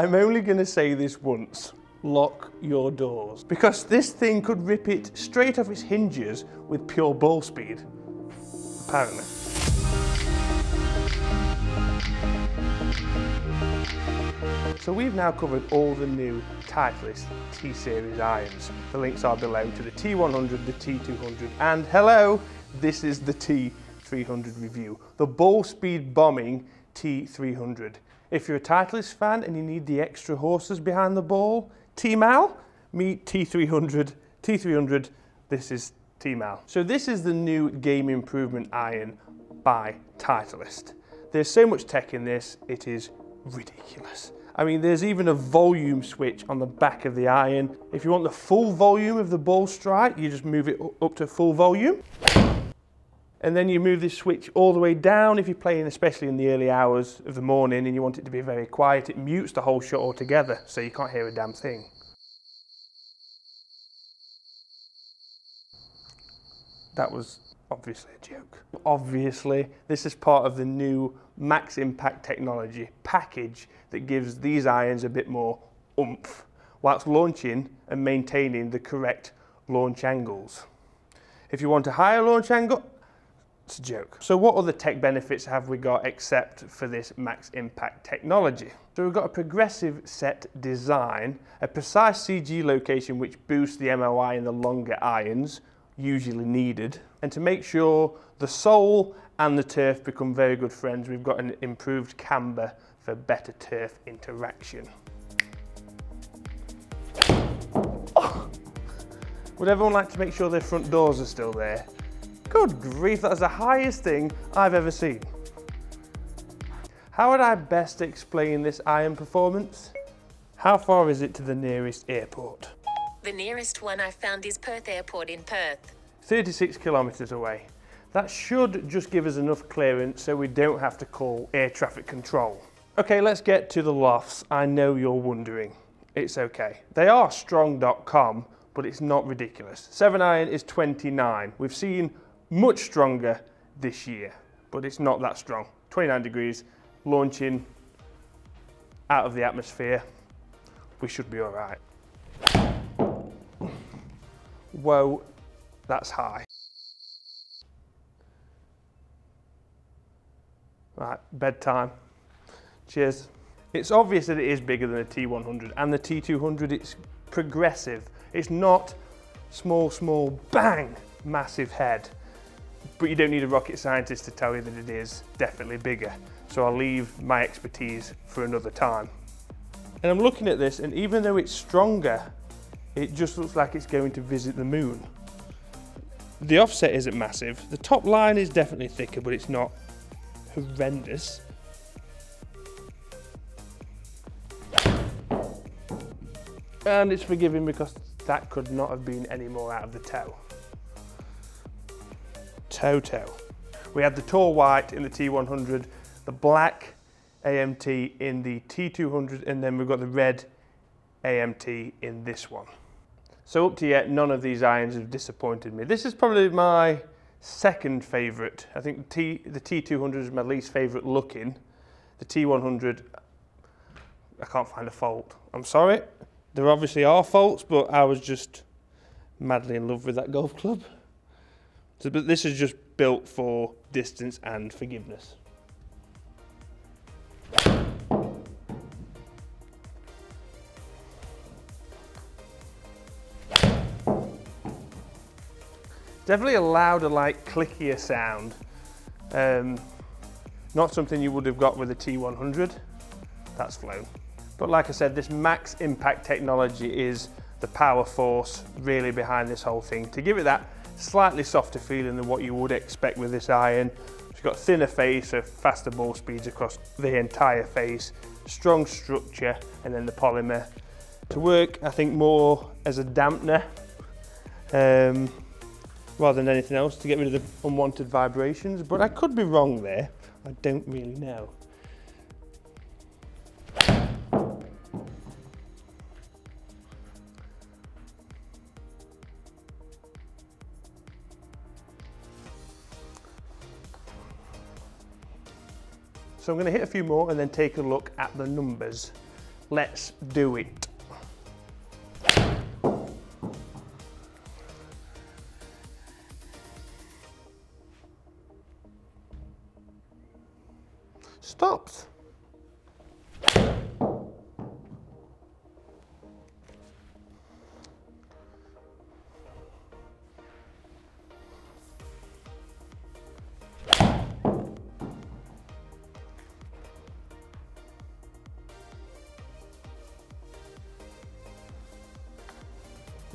I'm only going to say this once. Lock your doors. Because this thing could rip it straight off its hinges with pure ball speed. Apparently. So we've now covered all the new Titleist T-Series irons. The links are below to the T100, the T200, and hello, this is the T300 review. The ball speed bombing T300. If you're a Titleist fan and you need the extra horses behind the ball, T-Mal, meet T300. T300, this is T-Mal. So this is the new game improvement iron by Titleist. There's so much tech in this, it is ridiculous. I mean, there's even a volume switch on the back of the iron. If you want the full volume of the ball strike, you just move it up to full volume. And then you move this switch all the way down if you're playing, especially in the early hours of the morning and you want it to be very quiet. It mutes the whole shot altogether, so you can't hear a damn thing. That was obviously a joke. Obviously, this is part of the new Max Impact technology package that gives these irons a bit more oomph whilst launching and maintaining the correct launch angles. If you want a higher launch angle, it's a joke. So what other tech benefits have we got except for this max impact technology? So we've got a progressive set design, a precise CG location which boosts the MOI in the longer irons, usually needed. And to make sure the sole and the turf become very good friends, we've got an improved camber for better turf interaction. Oh. Would everyone like to make sure their front doors are still there? Good grief, that is the highest thing I've ever seen. How would I best explain this iron performance? How far is it to the nearest airport? The nearest one I've found is Perth Airport in Perth. 36 kilometres away. That should just give us enough clearance so we don't have to call air traffic control. Okay, let's get to the lofts. I know you're wondering. It's okay. They are strong.com, but it's not ridiculous. 7 iron is 29. We've seen much stronger this year, but it's not that strong. 29 degrees, launching out of the atmosphere. We should be all right. Whoa, that's high. Right, bedtime. Cheers. It's obvious that it is bigger than the T100 and the T200 it's progressive. It's not small, small, bang, massive head. But you don't need a rocket scientist to tell you that it is definitely bigger. So I'll leave my expertise for another time. And I'm looking at this and even though it's stronger, it just looks like it's going to visit the moon. The offset isn't massive. The top line is definitely thicker, but it's not horrendous. And it's forgiving because that could not have been any more out of the toe. Toe. We had the Tour White in the T100, the black AMT in the T200, and then we've got the red AMT in this one. So up to yet, none of these irons have disappointed me. This is probably my second favourite. I think T, the T200 is my least favourite looking. The T100, I can't find a fault. I'm sorry, there obviously are faults, but I was just madly in love with that golf club. So, but this is just built for distance and forgiveness. Definitely a louder, like clickier sound. Um, not something you would have got with a T100. That's flown. But like I said, this max impact technology is the power force really behind this whole thing. To give it that slightly softer feeling than what you would expect with this iron. It's got thinner face, so faster ball speeds across the entire face, strong structure, and then the polymer. To work, I think more as a dampener, um, rather than anything else to get rid of the unwanted vibrations, but I could be wrong there. I don't really know. So I'm going to hit a few more and then take a look at the numbers. Let's do it. Stopped.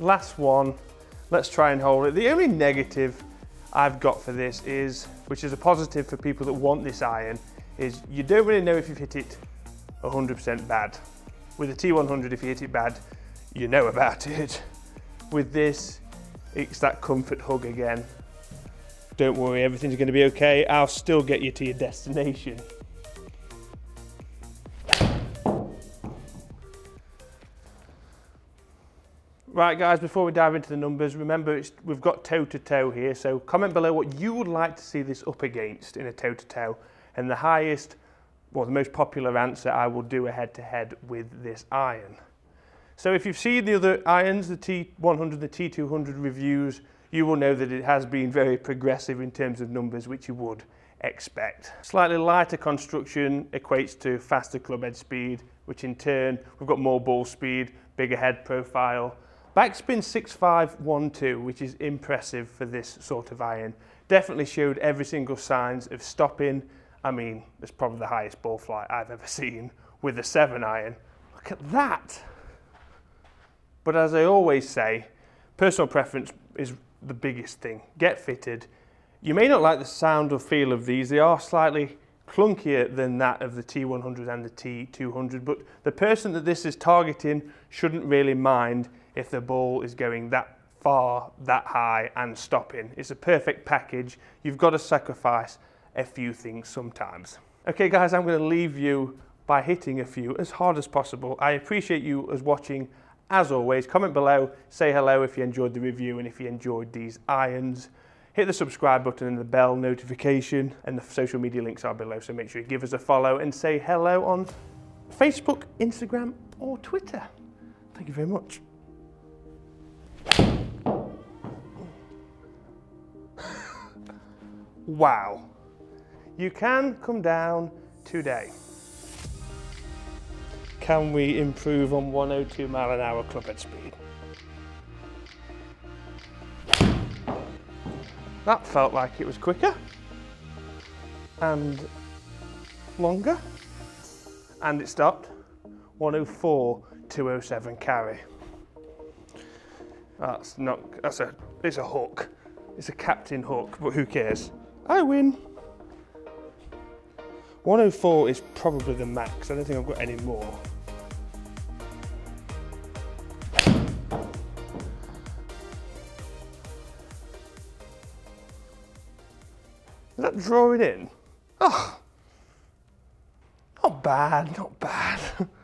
Last one, let's try and hold it. The only negative I've got for this is, which is a positive for people that want this iron, is you don't really know if you've hit it 100% bad. With a T100, if you hit it bad, you know about it. With this, it's that comfort hug again. Don't worry, everything's gonna be okay. I'll still get you to your destination. Right guys, before we dive into the numbers, remember we've got toe-to-toe -to -toe here, so comment below what you would like to see this up against in a toe-to-toe, -to -toe, and the highest, well the most popular answer, I will do a head-to-head -head with this iron. So if you've seen the other irons, the T100, the T200 reviews, you will know that it has been very progressive in terms of numbers, which you would expect. Slightly lighter construction equates to faster club head speed, which in turn, we've got more ball speed, bigger head profile, Backspin 6512, which is impressive for this sort of iron. Definitely showed every single signs of stopping. I mean, it's probably the highest ball flight I've ever seen with a seven iron. Look at that. But as I always say, personal preference is the biggest thing. Get fitted. You may not like the sound or feel of these. They are slightly clunkier than that of the T100 and the T200, but the person that this is targeting shouldn't really mind if the ball is going that far, that high and stopping. It's a perfect package. You've got to sacrifice a few things sometimes. Okay guys, I'm going to leave you by hitting a few as hard as possible. I appreciate you as watching as always. Comment below, say hello if you enjoyed the review and if you enjoyed these irons. Hit the subscribe button and the bell notification and the social media links are below so make sure you give us a follow and say hello on Facebook, Instagram or Twitter. Thank you very much. Wow. You can come down today. Can we improve on 102 mile an hour club head speed? That felt like it was quicker and longer and it stopped 104 207 carry that's not that's a it's a hook it's a captain hook but who cares I win. 104 is probably the max. I don't think I've got any more. Is that drawing in? Oh, not bad, not bad.